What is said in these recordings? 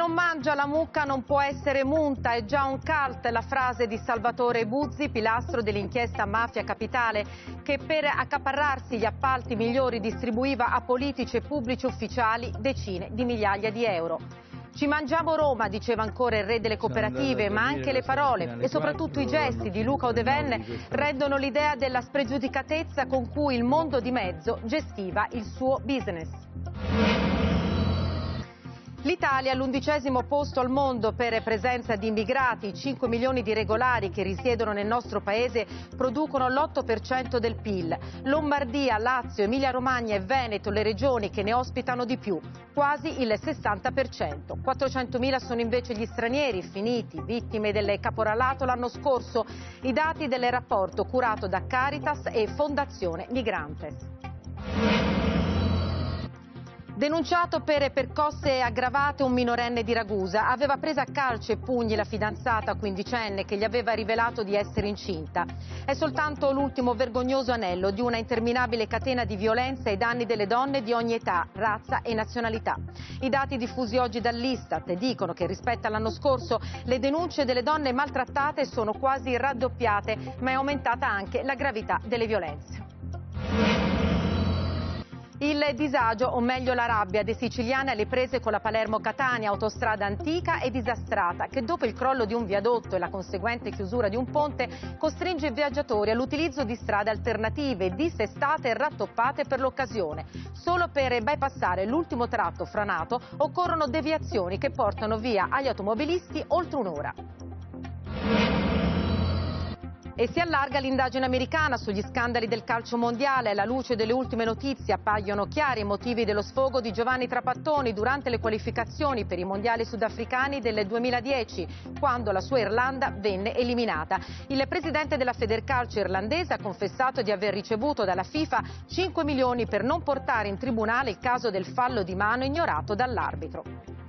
Se non mangia la mucca non può essere munta, è già un cult la frase di Salvatore Buzzi, pilastro dell'inchiesta Mafia Capitale, che per accaparrarsi gli appalti migliori distribuiva a politici e pubblici ufficiali decine di migliaia di euro. Ci mangiamo Roma, diceva ancora il re delle cooperative, ma anche le parole e soprattutto i gesti di Luca Odeven rendono l'idea della spregiudicatezza con cui il mondo di mezzo gestiva il suo business. L'Italia all'undicesimo posto al mondo per presenza di immigrati, 5 milioni di regolari che risiedono nel nostro paese producono l'8% del PIL. Lombardia, Lazio, Emilia Romagna e Veneto le regioni che ne ospitano di più, quasi il 60%. 400.000 sono invece gli stranieri finiti, vittime del caporalato l'anno scorso, i dati del rapporto curato da Caritas e Fondazione Migrantes. Denunciato per percosse aggravate un minorenne di Ragusa, aveva preso a calcio e pugni la fidanzata quindicenne che gli aveva rivelato di essere incinta. È soltanto l'ultimo vergognoso anello di una interminabile catena di violenza ai danni delle donne di ogni età, razza e nazionalità. I dati diffusi oggi dall'Istat dicono che rispetto all'anno scorso le denunce delle donne maltrattate sono quasi raddoppiate, ma è aumentata anche la gravità delle violenze. Il disagio, o meglio la rabbia, dei siciliani alle prese con la Palermo-Catania, autostrada antica e disastrata, che dopo il crollo di un viadotto e la conseguente chiusura di un ponte costringe i viaggiatori all'utilizzo di strade alternative, dissestate e rattoppate per l'occasione. Solo per bypassare l'ultimo tratto franato occorrono deviazioni che portano via agli automobilisti oltre un'ora. E si allarga l'indagine americana sugli scandali del calcio mondiale. Alla luce delle ultime notizie appaiono chiari i motivi dello sfogo di Giovanni Trapattoni durante le qualificazioni per i mondiali sudafricani del 2010, quando la sua Irlanda venne eliminata. Il presidente della Federcalcio irlandese ha confessato di aver ricevuto dalla FIFA 5 milioni per non portare in tribunale il caso del fallo di mano ignorato dall'arbitro.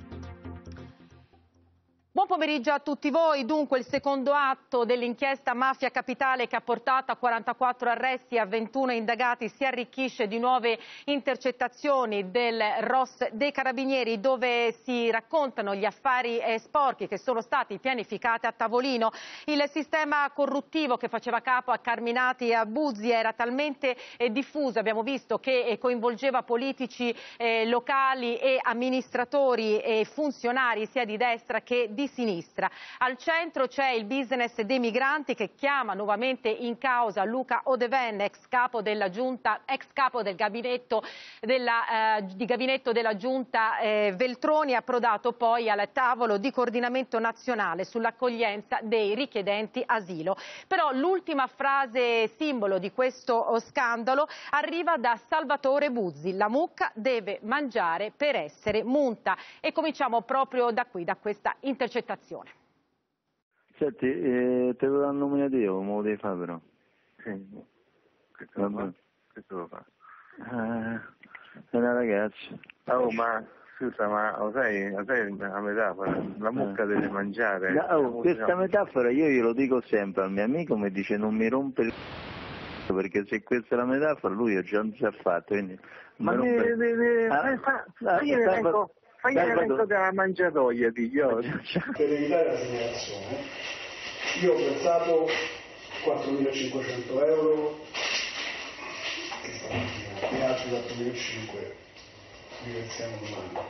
Buon pomeriggio a tutti voi. Dunque il secondo atto dell'inchiesta Mafia Capitale che ha portato a 44 arresti e a 21 indagati si arricchisce di nuove intercettazioni del ROS dei Carabinieri dove si raccontano gli affari eh, sporchi che sono stati pianificati a tavolino. Il sistema corruttivo che faceva capo a Carminati e a Buzzi era talmente eh, diffuso, abbiamo visto che eh, coinvolgeva politici locali e amministratori e funzionari sia di destra che di di sinistra. Al centro c'è il business dei migranti che chiama nuovamente in causa Luca Odeven, ex capo giunta, ex capo del gabinetto della, eh, di gabinetto della giunta eh, Veltroni, approdato poi al tavolo di coordinamento nazionale sull'accoglienza dei richiedenti asilo. Però l'ultima frase simbolo di questo oh, scandalo arriva da Salvatore Buzzi. La mucca deve mangiare per essere munta. E cominciamo proprio da qui, da questa intercettazione intercettazione. Senti, eh, te lo danno nominativo, come lo devi fare però? Sì. Che te lo fa? Che te lo fa? Eh, è una ragazza. Oh, ma scusa, ma lo sai, lo sai la metafora? La mucca eh. deve mangiare. No, oh, questa metafora io glielo dico sempre al mio amico, mi dice non mi rompe il perché se questa è la metafora lui già non si è fatto. Quindi ma mi rompe... ne, ne, ah, fa, fa, io ne vengo, Fai l'evento della mangiatoia di io. Per evitare la segnalazione, io ho pensato 4.500 euro, che stamattina, e altri 4.500 li versiamo domani.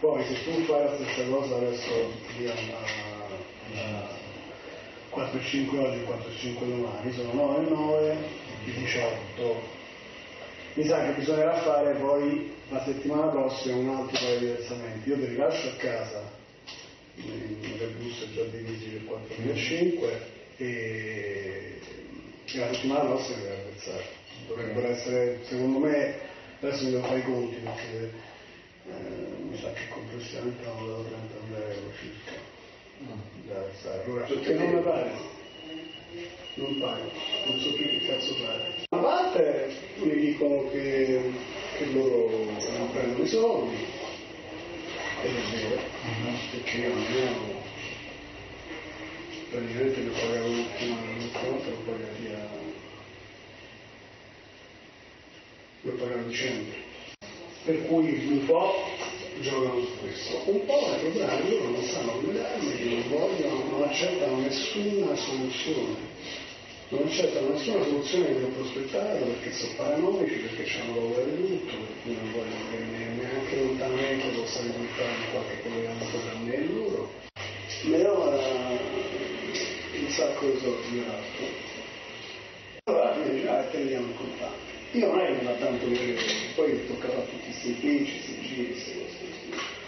Poi se tu fai la stessa cosa adesso ti diamo a 4,5 oggi e 4,5 domani, sono 9 e 9, 18 mi sa che bisognerà fare poi la settimana prossima un altro paio di versamenti. Io ti rilascio a casa nel bus già divisi per 4.500 e, e la settimana prossima mi devo versare. Dovrebbero essere, secondo me, adesso mi devo fare i conti perché eh, mi sa che complessivamente hanno dato 30.000 euro circa da versare. Allora, perché non ne pare? non pago, non so più che cazzo fare. A parte mi dicono che, che loro non prendono i soldi, ed è vero, uh-huh. perché io non praticamente lo pagavo l'ultima, volta lo pagati a lo pagavo a dicembre. Per cui un po' giocano su questo. Un po' il problema è che loro non sanno come darmi, non vogliono, non accettano nessuna soluzione. Non accettano nessuna soluzione che ho prospettato perché sono paranoici, perché hanno paura di tutto, per cui non vogliono che neanche lontanamente possa risultare qualche collegamento tra me e loro. Però un sacco di soldi peraltro. Allora alla fine ah, teniamo in contatto. Io non è che mi va tanto vedere, poi tocca fare tutti questi impegni, questi giri, queste cose.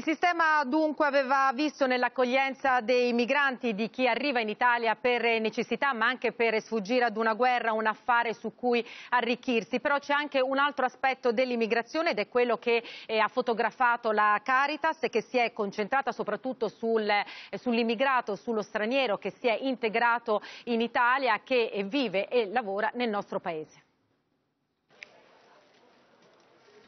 Il sistema dunque aveva visto nell'accoglienza dei migranti, di chi arriva in Italia per necessità ma anche per sfuggire ad una guerra, un affare su cui arricchirsi. Però c'è anche un altro aspetto dell'immigrazione ed è quello che eh, ha fotografato la Caritas che si è concentrata soprattutto sul, eh, sull'immigrato, sullo straniero che si è integrato in Italia, che vive e lavora nel nostro Paese.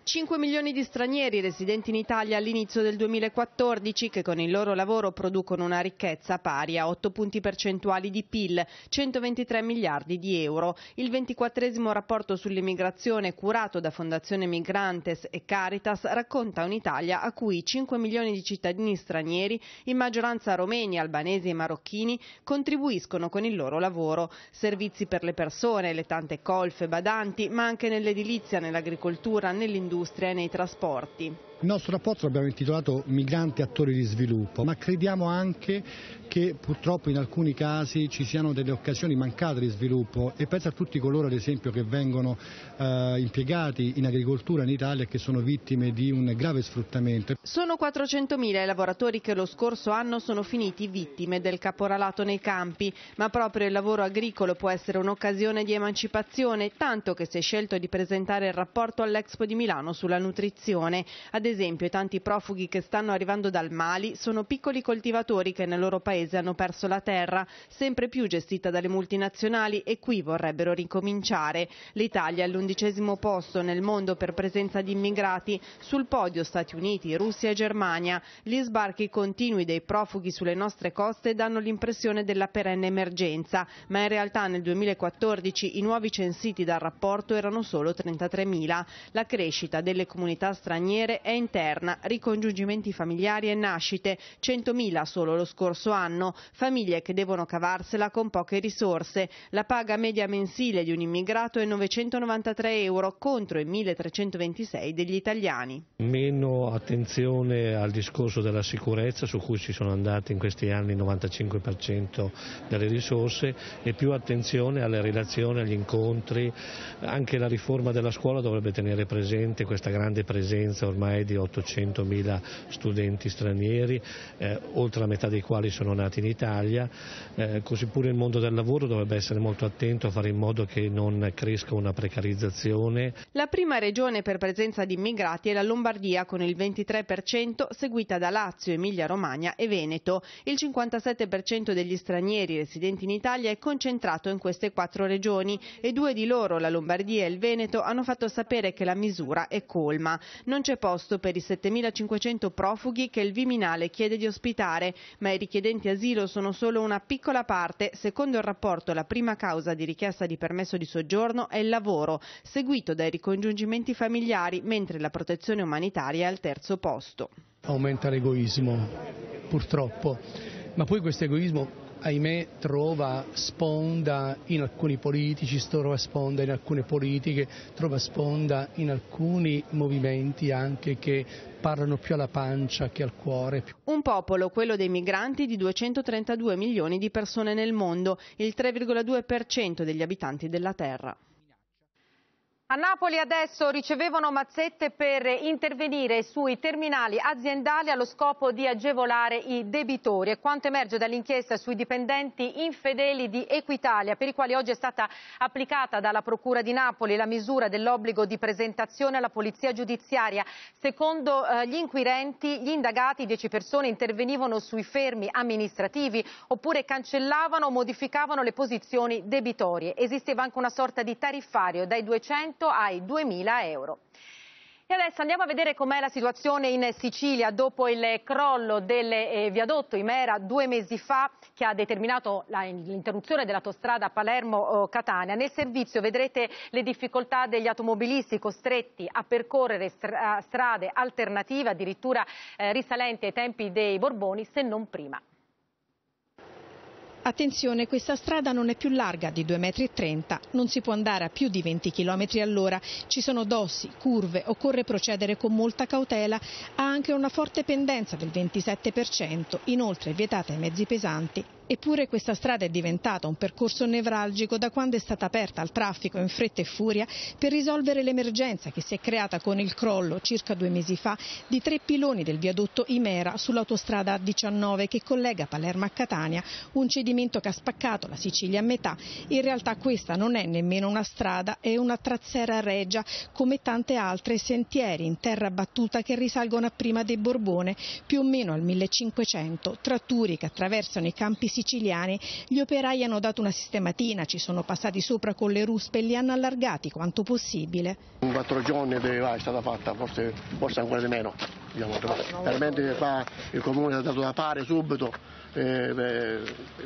5 milioni di stranieri residenti in Italia all'inizio del 2014 che con il loro lavoro producono una ricchezza pari a 8 punti percentuali di PIL, 123 miliardi di euro. Il 24 rapporto sull'immigrazione curato da Fondazione Migrantes e Caritas racconta un'Italia a cui 5 milioni di cittadini stranieri, in maggioranza romeni, albanesi e marocchini, contribuiscono con il loro lavoro. Servizi per le persone, le tante colfe badanti, ma anche nell'edilizia, nell'agricoltura, nell'industria industria e nei trasporti. Il nostro rapporto l'abbiamo intitolato Migranti attori di sviluppo, ma crediamo anche che purtroppo in alcuni casi ci siano delle occasioni mancate di sviluppo e penso a tutti coloro ad esempio che vengono eh, impiegati in agricoltura in Italia e che sono vittime di un grave sfruttamento. Sono 400.000 i lavoratori che lo scorso anno sono finiti vittime del caporalato nei campi, ma proprio il lavoro agricolo può essere un'occasione di emancipazione, tanto che si è scelto di presentare il rapporto all'Expo di Milano sulla nutrizione. Ad esempio, i tanti profughi che stanno arrivando dal Mali sono piccoli coltivatori che nel loro paese hanno perso la terra, sempre più gestita dalle multinazionali e qui vorrebbero ricominciare. L'Italia è all'undicesimo posto nel mondo per presenza di immigrati, sul podio Stati Uniti, Russia e Germania. Gli sbarchi continui dei profughi sulle nostre coste danno l'impressione della perenne emergenza, ma in realtà nel 2014 i nuovi censiti dal rapporto erano solo 33.000. La crescita delle comunità straniere è interna, ricongiungimenti familiari e nascite, 100.000 solo lo scorso anno, famiglie che devono cavarsela con poche risorse. La paga media mensile di un immigrato è 993 euro contro i 1326 degli italiani. Meno attenzione al discorso della sicurezza su cui ci sono andati in questi anni il 95% delle risorse e più attenzione alle relazioni, agli incontri, anche la riforma della scuola dovrebbe tenere presente questa grande presenza ormai di 800.000 studenti stranieri, eh, oltre la metà dei quali sono nati in Italia, eh, così pure il mondo del lavoro dovrebbe essere molto attento a fare in modo che non cresca una precarizzazione. La prima regione per presenza di immigrati è la Lombardia con il 23%, seguita da Lazio, Emilia Romagna e Veneto. Il 57% degli stranieri residenti in Italia è concentrato in queste quattro regioni e due di loro, la Lombardia e il Veneto, hanno fatto sapere che la misura è colma. Non c'è posto per i 7.500 profughi che il Viminale chiede di ospitare, ma i richiedenti asilo sono solo una piccola parte. Secondo il rapporto la prima causa di richiesta di permesso di soggiorno è il lavoro, seguito dai ricongiungimenti familiari, mentre la protezione umanitaria è al terzo posto. Aumenta l'egoismo, purtroppo, ma poi questo egoismo ahimè trova sponda in alcuni politici, trova sponda in alcune politiche, trova sponda in alcuni movimenti anche che parlano più alla pancia che al cuore. Un popolo, quello dei migranti, di 232 milioni di persone nel mondo, il 3,2% degli abitanti della Terra. A Napoli adesso ricevevano mazzette per intervenire sui terminali aziendali allo scopo di agevolare i debitori. E quanto emerge dall'inchiesta sui dipendenti infedeli di Equitalia, per i quali oggi è stata applicata dalla Procura di Napoli la misura dell'obbligo di presentazione alla Polizia Giudiziaria. Secondo eh, gli inquirenti, gli indagati, 10 persone, intervenivano sui fermi amministrativi oppure cancellavano o modificavano le posizioni debitorie. Esisteva anche una sorta di tariffario dai 200 ai 2.000 euro. E adesso andiamo a vedere com'è la situazione in Sicilia dopo il crollo del eh, viadotto Imera due mesi fa che ha determinato l'interruzione dell'autostrada Palermo-Catania. Nel servizio vedrete le difficoltà degli automobilisti costretti a percorrere strade alternative, addirittura eh, risalenti ai tempi dei Borboni, se non prima. Attenzione, questa strada non è più larga di 2,30 metri, non si può andare a più di 20 km all'ora, ci sono dossi, curve, occorre procedere con molta cautela, ha anche una forte pendenza del 27%, inoltre è vietata ai mezzi pesanti Eppure questa strada è diventata un percorso nevralgico da quando è stata aperta al traffico in fretta e furia per risolvere l'emergenza che si è creata con il crollo circa due mesi fa di tre piloni del viadotto Imera sull'autostrada A19 che collega Palermo a Catania, un cedimento che ha spaccato la Sicilia a metà. In realtà questa non è nemmeno una strada, è una trazzera regia come tante altre sentieri in terra battuta che risalgono a prima dei Borbone, più o meno al 1500, tratturi che attraversano i campi siciliani siciliani, gli operai hanno dato una sistematina, ci sono passati sopra con le ruspe e li hanno allargati quanto possibile. In quattro giorni è stata fatta, forse, forse ancora di meno. Diciamo, veramente fa, il comune ha dato da fare subito eh, eh,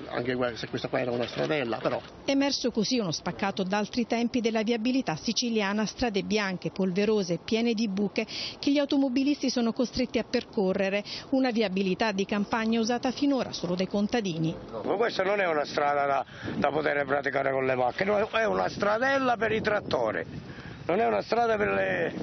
anche se questa qua era una stradella però. È emerso così uno spaccato d'altri tempi della viabilità siciliana, strade bianche, polverose, e piene di buche che gli automobilisti sono costretti a percorrere, una viabilità di campagna usata finora solo dai contadini. Ma questa non è una strada da, da poter praticare con le macchine, è una stradella per i trattori non è una strada per le,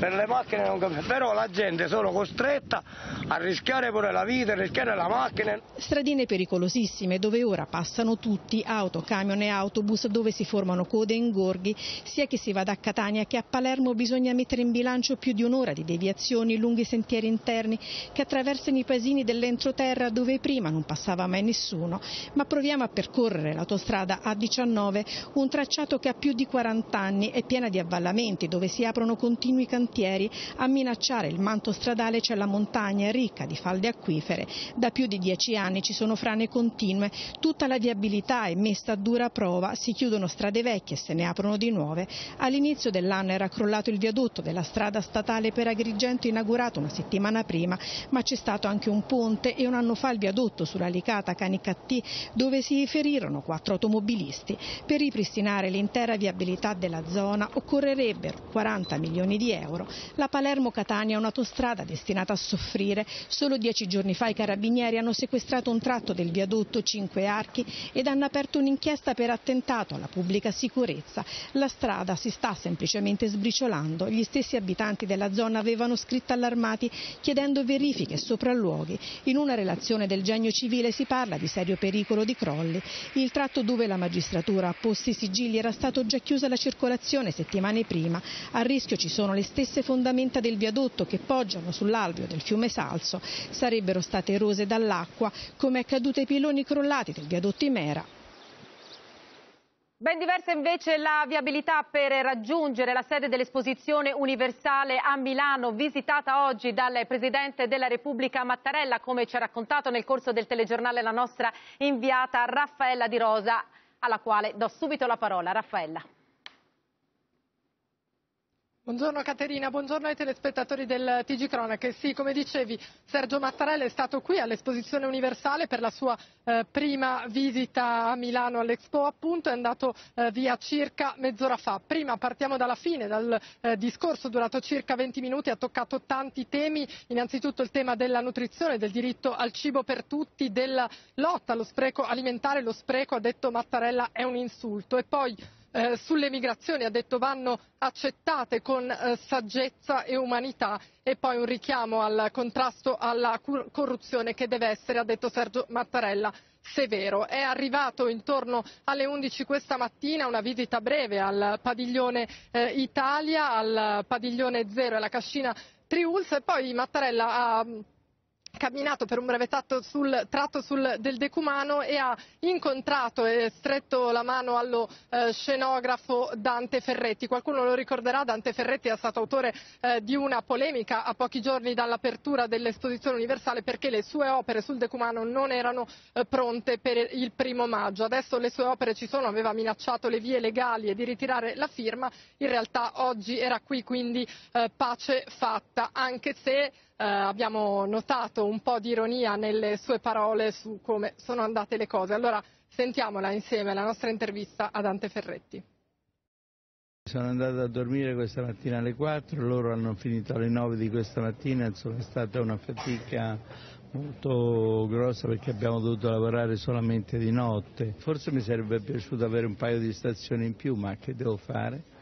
per le macchine, però la gente sono costretta a rischiare pure la vita, a rischiare la macchina. Stradine pericolosissime dove ora passano tutti, auto, camion e autobus, dove si formano code e ingorghi, sia che si vada a Catania che a Palermo bisogna mettere in bilancio più di un'ora di deviazioni, lunghi sentieri interni che attraversano i paesini dell'entroterra dove prima non passava mai nessuno. Ma proviamo a percorrere l'autostrada A19, un tracciato che ha più di 40 anni e piena di avvallamenti regolamenti dove si aprono continui cantieri, a minacciare il manto stradale c'è la montagna ricca di falde acquifere. Da più di dieci anni ci sono frane continue, tutta la viabilità è messa a dura prova, si chiudono strade vecchie e se ne aprono di nuove. All'inizio dell'anno era crollato il viadotto della strada statale per Agrigento inaugurato una settimana prima, ma c'è stato anche un ponte e un anno fa il viadotto sulla Licata Canicattì dove si ferirono quattro automobilisti. Per ripristinare l'intera viabilità della zona occorre servirebbero 40 milioni di euro. La Palermo-Catania è un'autostrada destinata a soffrire. Solo dieci giorni fa i carabinieri hanno sequestrato un tratto del viadotto Cinque Archi ed hanno aperto un'inchiesta per attentato alla pubblica sicurezza. La strada si sta semplicemente sbriciolando. Gli stessi abitanti della zona avevano scritto allarmati chiedendo verifiche e sopralluoghi. In una relazione del genio civile si parla di serio pericolo di crolli. Il tratto dove la magistratura ha posto i sigilli era stato già chiusa la circolazione settimane prima. A rischio ci sono le stesse fondamenta del viadotto che poggiano sull'alveo del fiume Salso. Sarebbero state erose dall'acqua, come è accaduto ai piloni crollati del viadotto Imera Ben diversa invece la viabilità per raggiungere la sede dell'esposizione universale a Milano, visitata oggi dal Presidente della Repubblica Mattarella, come ci ha raccontato nel corso del telegiornale la nostra inviata Raffaella Di Rosa, alla quale do subito la parola. Raffaella. Buongiorno Caterina, buongiorno ai telespettatori del TG Cronache. Sì, come dicevi, Sergio Mattarella è stato qui all'Esposizione Universale per la sua eh, prima visita a Milano all'Expo, appunto, è andato eh, via circa mezz'ora fa. Prima partiamo dalla fine, dal eh, discorso durato circa 20 minuti, ha toccato tanti temi, innanzitutto il tema della nutrizione, del diritto al cibo per tutti, della lotta allo spreco alimentare, lo spreco, ha detto Mattarella, è un insulto. E poi eh, sulle migrazioni ha detto vanno accettate con eh, saggezza e umanità e poi un richiamo al contrasto alla corruzione che deve essere, ha detto Sergio Mattarella, severo. È arrivato intorno alle 11 questa mattina una visita breve al padiglione eh, Italia, al padiglione Zero e alla cascina Triuls e poi Mattarella ha camminato per un breve tratto, sul, tratto sul, del decumano e ha incontrato e stretto la mano allo eh, scenografo Dante Ferretti. Qualcuno lo ricorderà, Dante Ferretti è stato autore eh, di una polemica a pochi giorni dall'apertura dell'esposizione universale perché le sue opere sul decumano non erano eh, pronte per il primo maggio. Adesso le sue opere ci sono, aveva minacciato le vie legali e di ritirare la firma, in realtà oggi era qui quindi eh, pace fatta, anche se eh, abbiamo notato un po' di ironia nelle sue parole su come sono andate le cose. Allora sentiamola insieme la nostra intervista a Dante Ferretti. Sono andato a dormire questa mattina alle 4, loro hanno finito alle 9 di questa mattina, insomma è stata una fatica molto grossa perché abbiamo dovuto lavorare solamente di notte. Forse mi sarebbe piaciuto avere un paio di stazioni in più, ma che devo fare?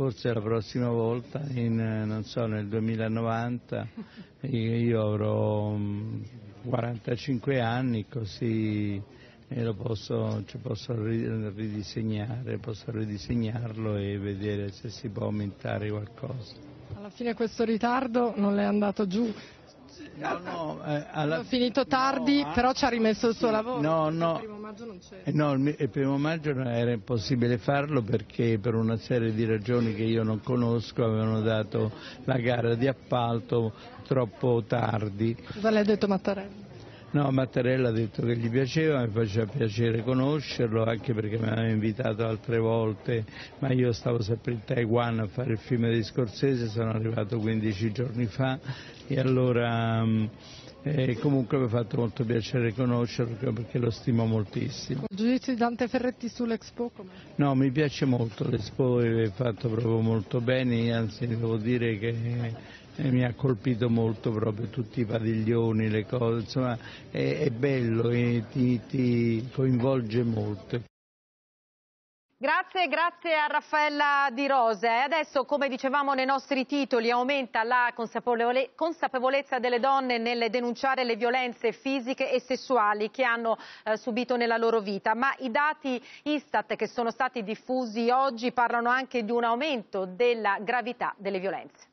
Forse la prossima volta, in, so, nel 2090, io avrò 45 mm, anni così lo posso, cioè posso ridisegnare, posso ridisegnarlo e vedere se si può aumentare qualcosa. Alla fine questo ritardo non le è andato giù No, no, eh, alla... Ho finito tardi, no, però ci ha rimesso il suo lavoro. No, no. Il primo maggio non c'era. Eh, no, il, primo maggio era impossibile farlo perché per una serie di ragioni che io non conosco avevano dato la gara di appalto troppo tardi. Cosa le ha detto Mattarella? No, Mattarella ha detto che gli piaceva, mi faceva piacere conoscerlo, anche perché mi aveva invitato altre volte, ma io stavo sempre in Taiwan a fare il film di Scorsese, sono arrivato 15 giorni fa e allora mm, eh, comunque mi ha fatto molto piacere conoscerlo perché lo stimo moltissimo. Il giudizio di Dante Ferretti sull'Expo? Com'è? No, mi piace molto, l'Expo è fatto proprio molto bene, anzi devo dire che e mi ha colpito molto proprio tutti i padiglioni, le cose, insomma è, è bello e ti, ti coinvolge molto. Grazie, grazie a Raffaella Di Rose. Adesso, come dicevamo nei nostri titoli, aumenta la consapevole consapevolezza delle donne nel denunciare le violenze fisiche e sessuali che hanno eh, subito nella loro vita. Ma i dati Istat che sono stati diffusi oggi parlano anche di un aumento della gravità delle violenze.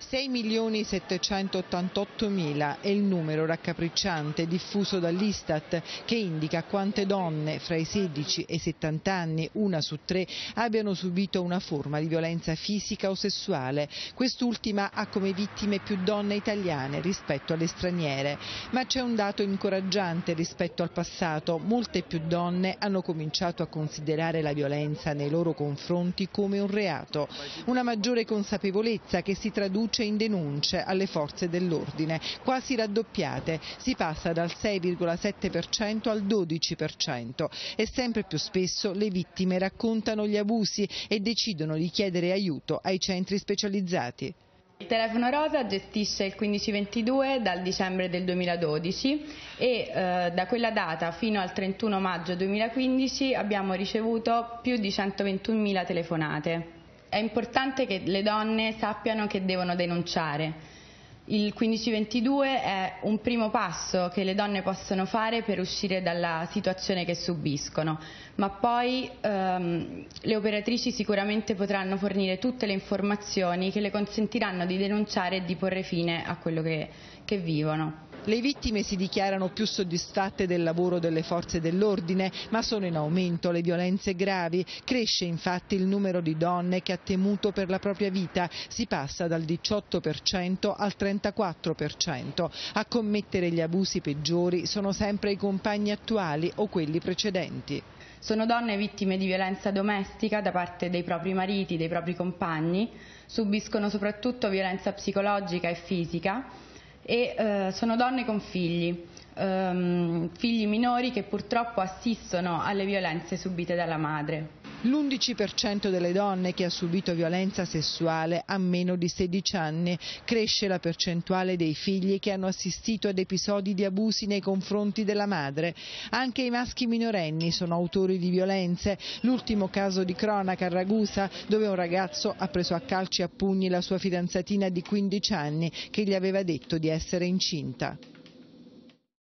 6 milioni 788 mila è il numero raccapricciante diffuso dall'Istat che indica quante donne fra i 16 e i 70 anni, una su tre, abbiano subito una forma di violenza fisica o sessuale. Quest'ultima ha come vittime più donne italiane rispetto alle straniere. Ma c'è un dato incoraggiante rispetto al passato. Molte più donne hanno cominciato a considerare la violenza nei loro confronti come un reato. Una maggiore consapevolezza che si traduce in denunce alle forze dell'ordine, quasi raddoppiate, si passa dal 6,7% al 12% e sempre più spesso le vittime raccontano gli abusi e decidono di chiedere aiuto ai centri specializzati. Il telefono rosa gestisce il 1522 dal dicembre del 2012 e eh, da quella data fino al 31 maggio 2015 abbiamo ricevuto più di 121.000 telefonate. È importante che le donne sappiano che devono denunciare. Il 1522 è un primo passo che le donne possono fare per uscire dalla situazione che subiscono, ma poi ehm, le operatrici sicuramente potranno fornire tutte le informazioni che le consentiranno di denunciare e di porre fine a quello che, che vivono. Le vittime si dichiarano più soddisfatte del lavoro delle forze dell'ordine, ma sono in aumento le violenze gravi. Cresce infatti il numero di donne che ha temuto per la propria vita, si passa dal 18% al 34%. A commettere gli abusi peggiori sono sempre i compagni attuali o quelli precedenti. Sono donne vittime di violenza domestica da parte dei propri mariti, dei propri compagni, subiscono soprattutto violenza psicologica e fisica e eh, sono donne con figli, ehm, figli minori che purtroppo assistono alle violenze subite dalla madre. L'11% delle donne che ha subito violenza sessuale ha meno di 16 anni. Cresce la percentuale dei figli che hanno assistito ad episodi di abusi nei confronti della madre. Anche i maschi minorenni sono autori di violenze. L'ultimo caso di cronaca a Ragusa, dove un ragazzo ha preso a calci e a pugni la sua fidanzatina di 15 anni che gli aveva detto di essere incinta.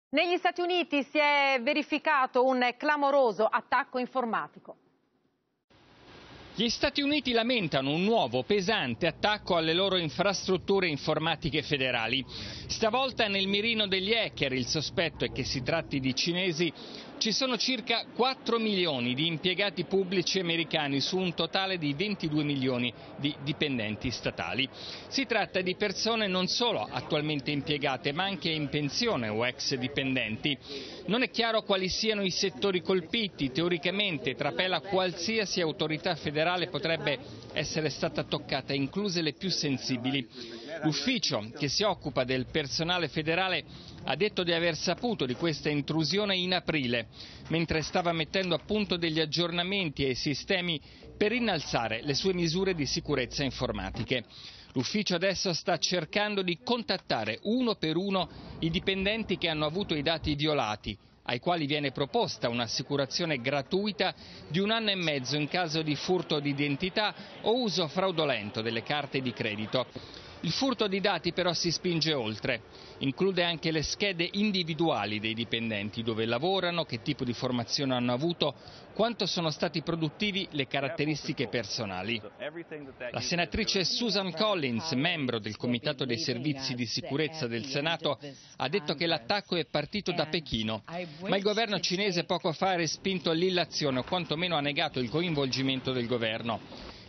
Negli Stati Uniti si è verificato un clamoroso attacco informatico. Gli Stati Uniti lamentano un nuovo pesante attacco alle loro infrastrutture informatiche federali. Stavolta nel mirino degli hacker il sospetto è che si tratti di cinesi ci sono circa 4 milioni di impiegati pubblici americani su un totale di 22 milioni di dipendenti statali. Si tratta di persone non solo attualmente impiegate ma anche in pensione o ex dipendenti. Non è chiaro quali siano i settori colpiti, teoricamente trapela qualsiasi autorità federale potrebbe essere stata toccata, incluse le più sensibili. L'ufficio che si occupa del personale federale ha detto di aver saputo di questa intrusione in aprile, mentre stava mettendo a punto degli aggiornamenti ai sistemi per innalzare le sue misure di sicurezza informatiche. L'ufficio adesso sta cercando di contattare uno per uno i dipendenti che hanno avuto i dati violati, ai quali viene proposta un'assicurazione gratuita di un anno e mezzo in caso di furto di identità o uso fraudolento delle carte di credito. Il furto di dati però si spinge oltre, include anche le schede individuali dei dipendenti, dove lavorano, che tipo di formazione hanno avuto, quanto sono stati produttivi, le caratteristiche personali. La senatrice Susan Collins, membro del Comitato dei Servizi di Sicurezza del Senato, ha detto che l'attacco è partito da Pechino, ma il governo cinese poco fa ha respinto l'illazione o quantomeno ha negato il coinvolgimento del governo.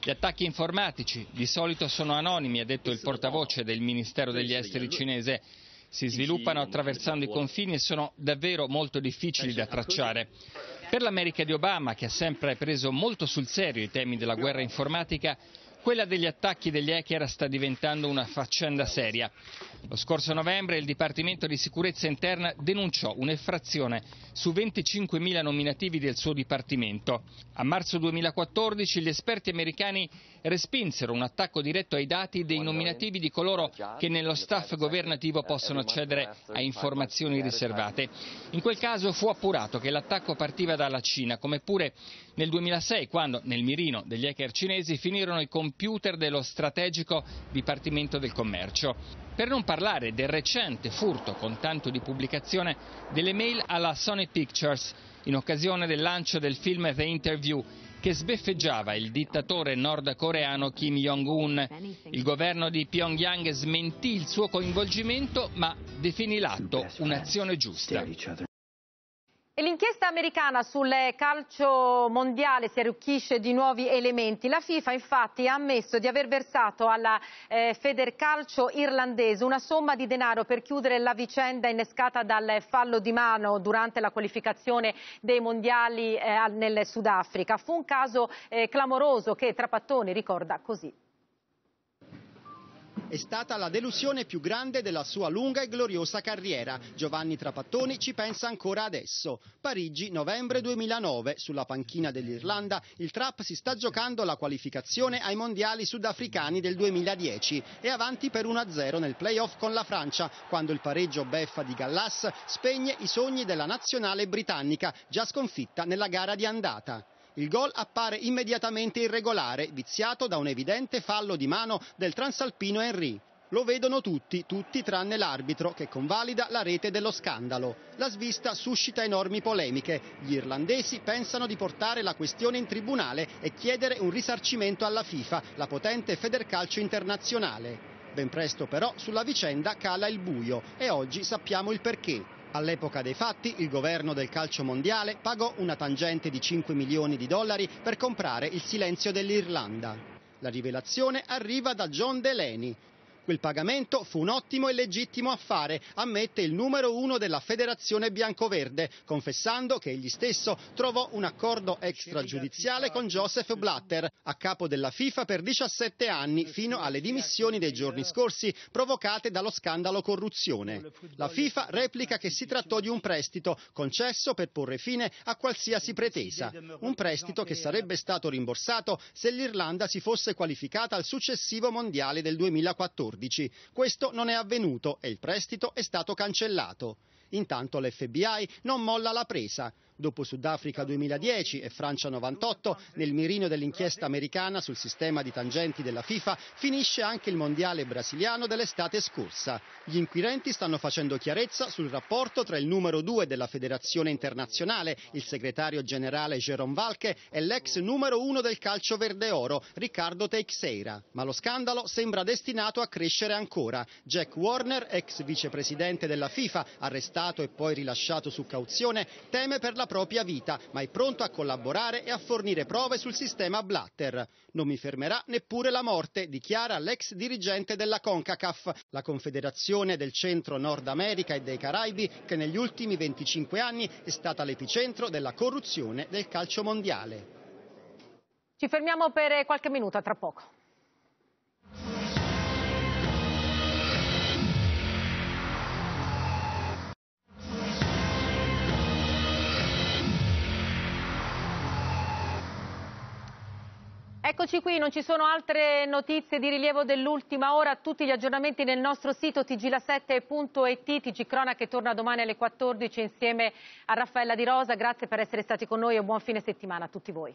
Gli attacchi informatici di solito sono anonimi, ha detto il portavoce del Ministero degli Esteri cinese. Si sviluppano attraversando i confini e sono davvero molto difficili da tracciare. Per l'America di Obama, che ha sempre preso molto sul serio i temi della guerra informatica, quella degli attacchi degli hacker sta diventando una faccenda seria. Lo scorso novembre il Dipartimento di Sicurezza Interna denunciò un'effrazione su 25.000 nominativi del suo Dipartimento. A marzo 2014 gli esperti americani respinsero un attacco diretto ai dati dei nominativi di coloro che nello staff governativo possono accedere a informazioni riservate. In quel caso fu appurato che l'attacco partiva dalla Cina, come pure nel 2006 quando nel mirino degli hacker cinesi finirono i computer dello strategico Dipartimento del Commercio. Per non parlare del recente furto con tanto di pubblicazione delle mail alla Sony Pictures in occasione del lancio del film The Interview che sbeffeggiava il dittatore nordcoreano Kim Jong-un. Il governo di Pyongyang smentì il suo coinvolgimento ma definì l'atto un'azione giusta. E l'inchiesta americana sul calcio mondiale si arricchisce di nuovi elementi. La FIFA infatti ha ammesso di aver versato alla eh, Federcalcio irlandese una somma di denaro per chiudere la vicenda innescata dal fallo di mano durante la qualificazione dei mondiali eh, nel Sudafrica. Fu un caso eh, clamoroso che Trapattoni ricorda così è stata la delusione più grande della sua lunga e gloriosa carriera. Giovanni Trapattoni ci pensa ancora adesso. Parigi, novembre 2009, sulla panchina dell'Irlanda, il Trap si sta giocando la qualificazione ai mondiali sudafricani del 2010 e avanti per 1-0 nel playoff con la Francia, quando il pareggio beffa di Gallas spegne i sogni della nazionale britannica, già sconfitta nella gara di andata. Il gol appare immediatamente irregolare, viziato da un evidente fallo di mano del transalpino Henry. Lo vedono tutti, tutti tranne l'arbitro che convalida la rete dello scandalo. La svista suscita enormi polemiche. Gli irlandesi pensano di portare la questione in tribunale e chiedere un risarcimento alla FIFA, la potente Federcalcio internazionale. Ben presto però sulla vicenda cala il buio e oggi sappiamo il perché. All'epoca dei fatti il governo del calcio mondiale pagò una tangente di 5 milioni di dollari per comprare il silenzio dell'Irlanda. La rivelazione arriva da John Delaney, Quel pagamento fu un ottimo e legittimo affare, ammette il numero uno della Federazione Biancoverde, confessando che egli stesso trovò un accordo extragiudiziale con Joseph Blatter, a capo della FIFA per 17 anni, fino alle dimissioni dei giorni scorsi provocate dallo scandalo corruzione. La FIFA replica che si trattò di un prestito concesso per porre fine a qualsiasi pretesa, un prestito che sarebbe stato rimborsato se l'Irlanda si fosse qualificata al successivo mondiale del 2014. 2014. Questo non è avvenuto e il prestito è stato cancellato. Intanto l'FBI non molla la presa. Dopo Sudafrica 2010 e Francia 98, nel mirino dell'inchiesta americana sul sistema di tangenti della FIFA finisce anche il mondiale brasiliano dell'estate scorsa. Gli inquirenti stanno facendo chiarezza sul rapporto tra il numero 2 della federazione internazionale, il segretario generale Jérôme Valche, e l'ex numero 1 del calcio verde oro, Riccardo Teixeira. Ma lo scandalo sembra destinato a crescere ancora. Jack Warner, ex vicepresidente della FIFA, arrestato e poi rilasciato su cauzione, teme per la propria vita, ma è pronto a collaborare e a fornire prove sul sistema Blatter. Non mi fermerà neppure la morte, dichiara l'ex dirigente della CONCACAF, la confederazione del centro Nord America e dei Caraibi, che negli ultimi 25 anni è stata l'epicentro della corruzione del calcio mondiale. Ci fermiamo per qualche minuto, tra poco. Eccoci qui, non ci sono altre notizie di rilievo dell'ultima ora, tutti gli aggiornamenti nel nostro sito tgla7.it, TG Cronache torna domani alle 14 insieme a Raffaella Di Rosa, grazie per essere stati con noi e buon fine settimana a tutti voi.